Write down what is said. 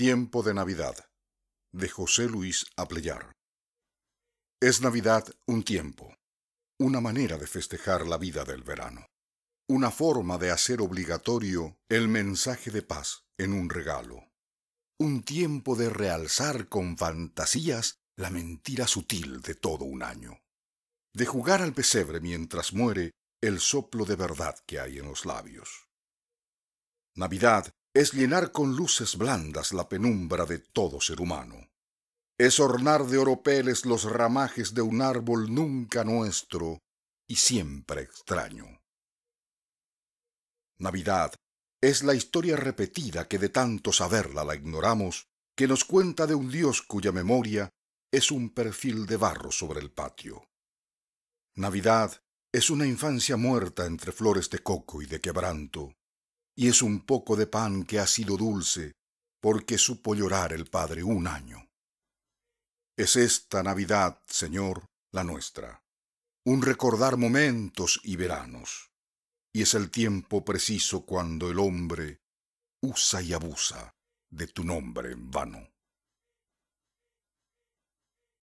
Tiempo de Navidad de José Luis Apleyar. Es Navidad un tiempo, una manera de festejar la vida del verano, una forma de hacer obligatorio el mensaje de paz en un regalo, un tiempo de realzar con fantasías la mentira sutil de todo un año, de jugar al pesebre mientras muere el soplo de verdad que hay en los labios. Navidad es llenar con luces blandas la penumbra de todo ser humano. Es ornar de oropeles los ramajes de un árbol nunca nuestro y siempre extraño. Navidad es la historia repetida que de tanto saberla la ignoramos, que nos cuenta de un Dios cuya memoria es un perfil de barro sobre el patio. Navidad es una infancia muerta entre flores de coco y de quebranto, y es un poco de pan que ha sido dulce, porque supo llorar el Padre un año. Es esta Navidad, Señor, la nuestra, un recordar momentos y veranos, y es el tiempo preciso cuando el hombre usa y abusa de tu nombre en vano.